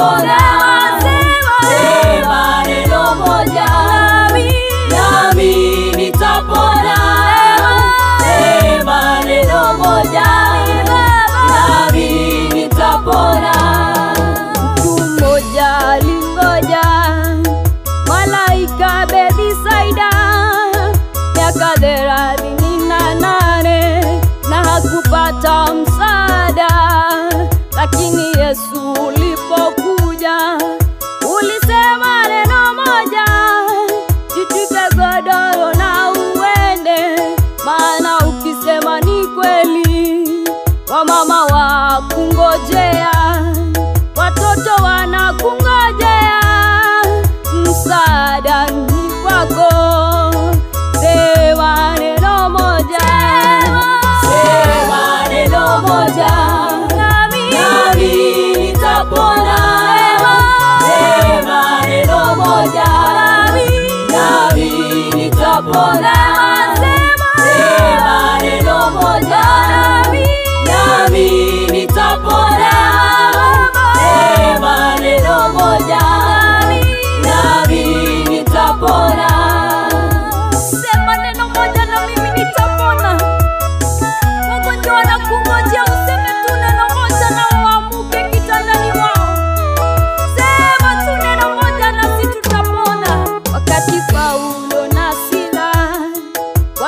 for now.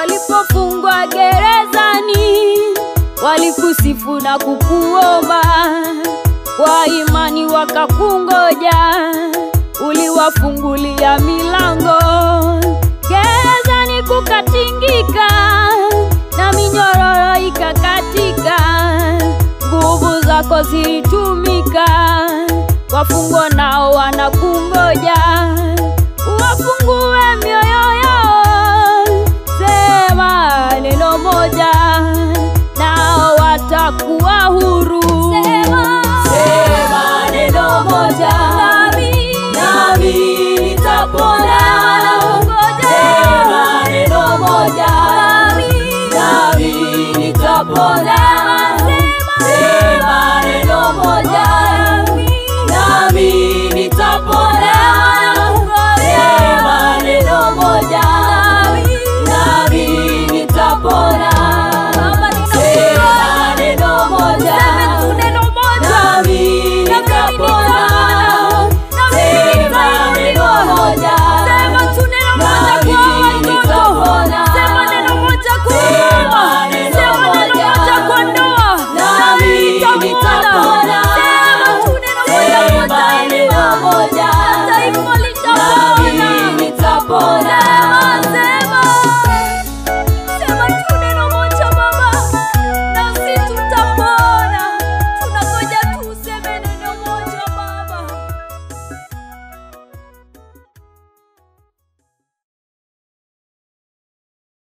walipofungwa gerezani walikusifu na kukuomba. Kwa imani wakakungoja, uliwafungulia milango. Gerezani kukatingika na minyororo ikakatika, nguvu zako zilitumika, wafungwa nao wanakungoja. Allahu